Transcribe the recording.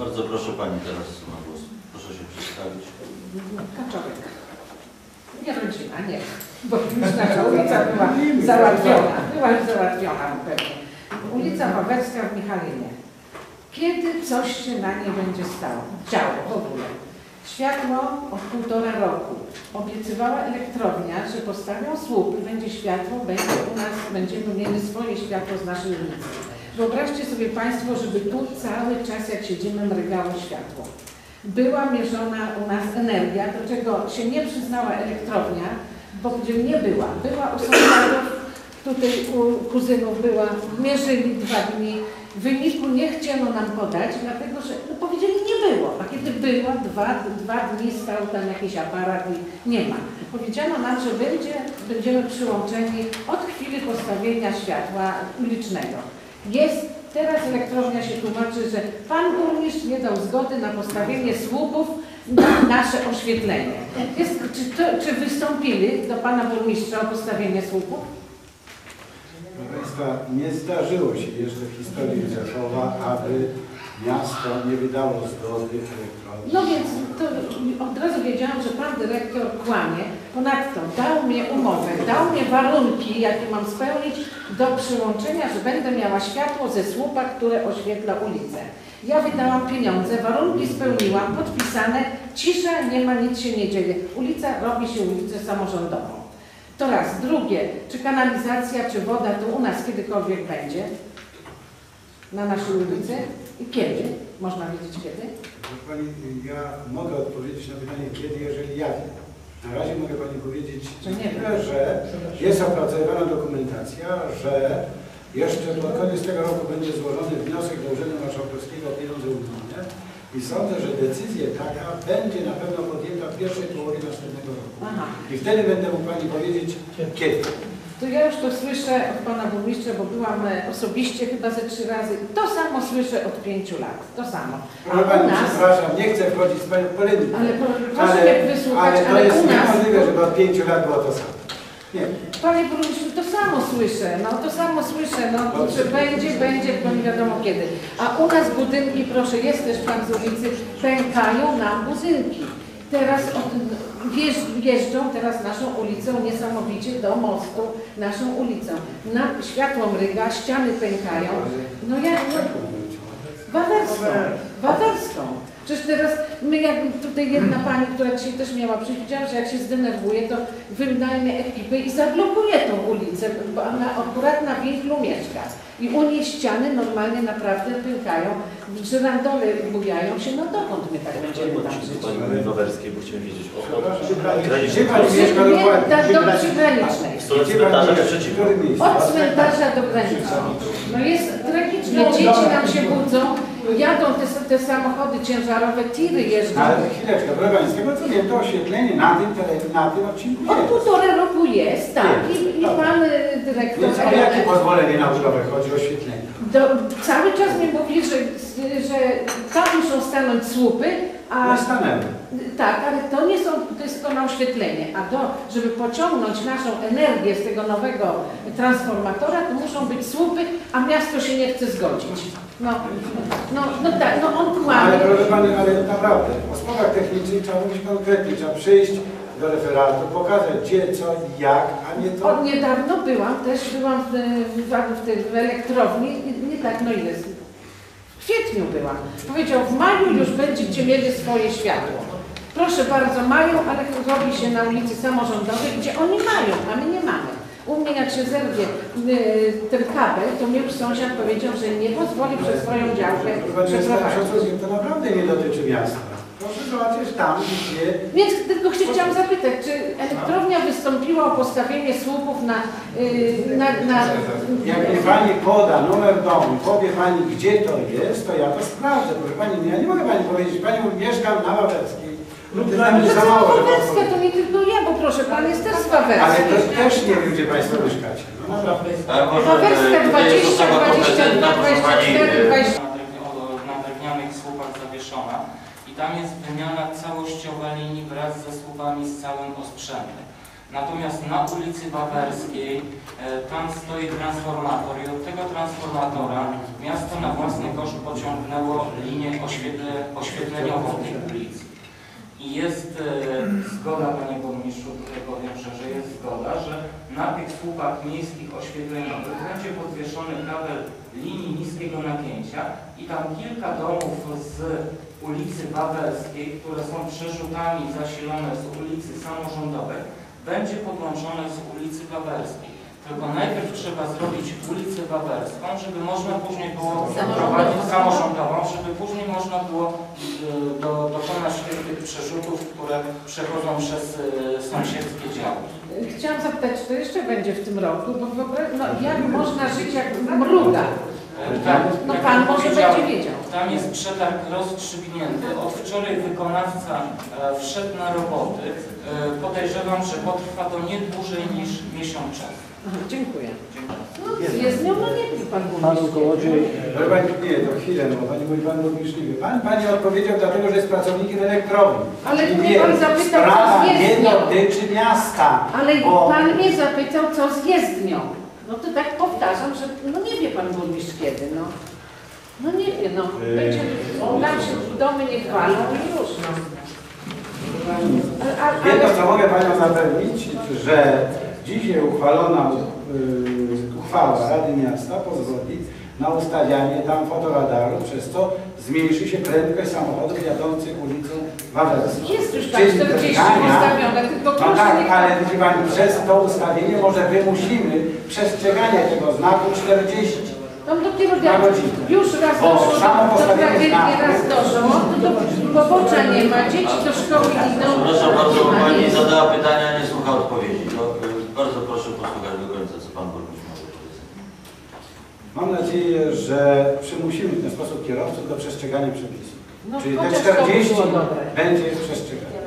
Bardzo proszę Pani teraz ma głos. Proszę się przedstawić. Kaczorek. Nie rodzina, nie. Bo nasza ulica była załatwiona. Była już załatwiona pewnie. Ulica Wawerska w Michalinie. Kiedy coś się na niej będzie stało? Działo w ogóle. Światło od półtora roku. Obiecywała elektrownia, że postawią słup i będzie światło, będzie u nas, będziemy mieli swoje światło z naszej ulicy. Wyobraźcie sobie Państwo, żeby tu cały czas, jak siedzimy, mrygało światło. Była mierzona u nas energia, do czego się nie przyznała elektrownia, bo gdzie nie była, była u sąsiadów, tutaj u kuzynów była, mierzyli dwa dni, wyniku nie chciano nam podać, dlatego że no, powiedzieli nie było, a kiedy była, dwa, dwa dni stał tam jakiś aparat i nie ma. Powiedziano nam, że będzie, będziemy przyłączeni od chwili postawienia światła ulicznego. Jest, teraz elektrownia się tłumaczy, że pan burmistrz nie dał zgody na postawienie słupów na nasze oświetlenie. Jest, czy, to, czy wystąpili do pana burmistrza o postawienie słupów? Proszę Państwa, nie zdarzyło się jeszcze w historii Rzeszowa, aby miasto nie wydało zgody elektronicznej. No więc to od razu wiedziałam, że pan dyrektor kłamie. Ponadto dał mnie umowę, dał mnie warunki, jakie mam spełnić do przyłączenia, że będę miała światło ze słupa, które oświetla ulicę. Ja wydałam pieniądze, warunki spełniłam, podpisane, cisza, nie ma, nic się nie dzieje. Ulica robi się ulicę samorządową. To raz. Drugie, czy kanalizacja, czy woda tu u nas kiedykolwiek będzie? Na naszej ulicy? I kiedy? Można wiedzieć kiedy? Proszę Pani, ja mogę odpowiedzieć na pytanie kiedy, jeżeli ja wiem. Na razie mogę Pani powiedzieć, Że nie że jest opracowana dokumentacja, że jeszcze pod koniec tego roku będzie złożony wniosek do Urzędu Marszałkowskiego o pieniądze unijne i sądzę, że decyzja taka będzie na pewno podjęta w pierwszej połowie następnego roku. Aha. I wtedy będę mógł Pani powiedzieć kiedy. To ja już to słyszę od pana burmistrza, bo byłam e, osobiście chyba ze trzy razy. To samo słyszę od pięciu lat. To samo. A u Pani, nas, przepraszam, nie chcę wchodzić z Panią w polemikę. ale pro- proszę Ale, mnie wysłuchać, ale to ale jest u nas, niemożliwe, żeby od pięciu lat było to samo. Nie. panie burmistrzu, to samo słyszę, no to samo słyszę, no że będzie, będzie, to nie wiadomo kiedy. A u nas budynki, proszę, jest też pan z ulicy, pękają nam budynki. Teraz od, jeżdżą teraz naszą ulicą niesamowicie do mostu, naszą ulicą. Na, światło mryga, ściany pękają. No ja, no, Wawerską, Wawerską. Przecież teraz my, jak tutaj jedna pani, która dzisiaj też miała przyjść, widziałam, że jak się zdenerwuje, to wynajmie ekipy i zablokuje tą ulicę, bo ona akurat na winklu mieszka. I u niej ściany normalnie naprawdę pękają, żyrandole bujają się, no dokąd my tak będziemy tam żyć? Pani bo chciałem wiedzieć o do przygranicznej. Od cmentarza do granicy. No jest tragicznie, dzieci nam się budzą, jadą te, te samochody ciężarowe, tiry jeżdżą. Ale chwileczkę, z tego co wiem, to oświetlenie na tym, tele- na tym odcinku Od jest. półtora roku jest, tak. I, i pan y, dyrektor Więc o jakie pozwolenie na budowę chodzi oświetlenia? do, cały czas mi mówi, że, że tam muszą stanąć słupy, a stanęły. tak, ale to nie są, to jest to na oświetlenie, a do, żeby pociągnąć naszą energię z tego nowego transformatora, to muszą być słupy, a miasto się nie chce zgodzić. No, no, no tak, no on Ale kłamie. proszę Pani, ale naprawdę, o sprawach technicznych trzeba mówić konkretnie, trzeba przyjść do referatu, pokazać gdzie, co i jak, a nie to... Od niedawno byłam, też byłam w, w, w, tej- w elektrowni, nie, nie tak, no ile, w kwietniu byłam. Powiedział, w maju już będziecie mieli swoje światło. Proszę bardzo, mają, ale robi się na ulicy Samorządowej, gdzie oni mają, a my nie mamy. U mnie jak się zerwie y, ten kabel, to mnie już sąsiad powiedział, że nie pozwoli przez swoją działkę przeprowadzić. to naprawdę nie dotyczy miasta. Zobaczyć tam, gdzie... Więc tylko się chciałam zapytać, czy elektrownia wystąpiła o postawienie słupów na, y, na, na Jak mi Pani poda numer domu, powie Pani gdzie to jest, to ja to sprawdzę. Proszę Pani, ja nie mogę Pani powiedzieć, Pani mówi, mieszkam na dla mnie No za to mało, żeby Wawerska, to nie tylko ja, bo proszę, pan jest też z Ale Wawerski. to też nie wiem, gdzie Państwo mieszkacie. No naprawdę. A może Wawerska tutaj jest 20, osoba 22, kompetentna, proszę pani, 24, e, 20. na drewnianych słupach zawieszona tam jest wymiana całościowa linii wraz ze słupami z całym osprzętem. Natomiast na ulicy Wawerskiej e, tam stoi transformator i od tego transformatora miasto na własny koszt pociągnęło linię oświetle, oświetleniową tej ulicy. I jest e, zgoda, panie burmistrzu, tutaj powiem szczerze, jest zgoda, że na tych słupach miejskich oświetleniowych będzie podwieszony kabel linii niskiego napięcia i tam kilka domów z ulicy Wawelskiej, które są przerzutami zasilone z ulicy samorządowej, będzie podłączone z ulicy Wawelskiej. Tylko najpierw trzeba zrobić ulicę Wawelską, żeby można później było prowadzić samorządową, żeby później można było y, do, dokonać tych, przerzutów, które przechodzą przez y, sąsiedzkie działy. Chciałam zapytać, czy to jeszcze będzie w tym roku, bo wyobraź, no, jak można żyć jak mruga? Tak, No pan może będzie wiedział. Tam jest przetarg rozstrzygnięty. Od wczoraj wykonawca e, wszedł na roboty. E, podejrzewam, że potrwa to nie dłużej niż miesiąc czasu. Aha, dziękuję. Dziękuję. No, jest nią, no nie wie pan Panu burmistrz. Kołodziej, pani, nie, to chwilę, bo pani mówi pan nie wie. Pan pani odpowiedział dlatego, że jest pracownikiem elektrowni. Ale I mnie nie, pan zapytał, co sprawa z nie jezdnią. dotyczy miasta. Ale bo pan mnie zapytał, co z jezdnią. No to tak powtarzam, że no nie wie pan burmistrz kiedy, no. No nie wie, no. Będzie, nam się domy nie chwalą i już, no. A, a, Jedno, co mogę Panią zapewnić, że dzisiaj uchwalona y, uchwała Rady Miasta pozwoli na ustawianie tam fotoradaru, przez co zmniejszy się prędkość samochodów jadących ulicą Wawelską. jest już Czyli 40 drgania- postawione, tylko No proszę tak, nie... ale widzi Pani, przez to ustawienie może wymusimy przestrzeganie tego znaku 40. Tam dopiero jak już raz doszło, samo do, do postawienie tragedii raz doszło, to do pobocza nie ma, dzieci do szkoły idą. Przepraszam bardzo, bo nie ma pani zadała pytania, nie słucha odpowiedzi. To, y, bardzo proszę posłuchać do końca, co pan burmistrz ma. Mam nadzieję, że przymusimy w ten sposób kierowców do przestrzegania przepisów. No Czyli te chociaż to by 40 było dobre. będzie przestrzegane.